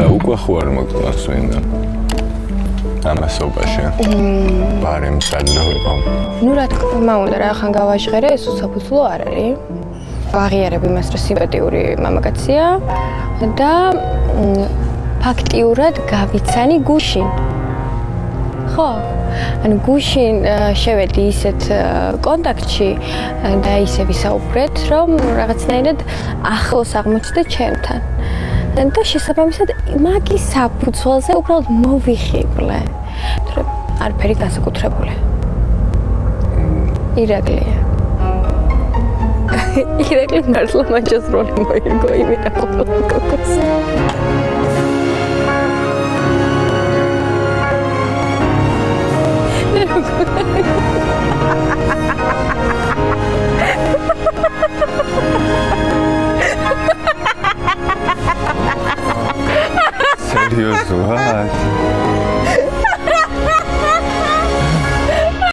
და უკვე ხო არ მოგწონს ვინდა ამასობაში. ბარემ სადლო იყო. ნუ რა თქმა უნდა რა ხან გავაჟღერე ეს უსაფუძვლო არ არის. აღიარებ იმას რომ სიმპათიური მამაკაცია და ფაქტიურად გავიცანი გუშინ. ხო? ანუ გუშინ შევედი ისეთ კონტაქტში და ისე ვისაუბრეთ, რომ რაღაცნაირად ახლოს აღმოჩნდა ჩემთან. და შესაბამისად მაგის საფუძველზე უბრალოდ მოვიხიბლე. თორე არაფერი განსაკუთრებული. ირაკლია. ირაკლი მართლა მაჯას როლი მოიგო იმედა კოკოს. diyorsun? Ha.